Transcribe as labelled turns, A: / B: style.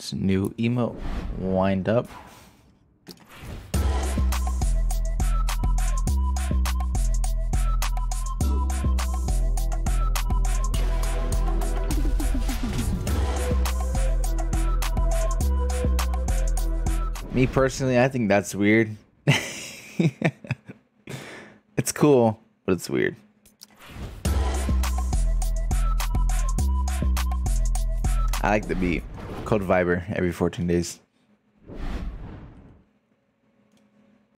A: This new emote wind up. Me personally, I think that's weird. it's cool, but it's weird. I like the beat. Code Viber every 14 days.